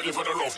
ready for the rough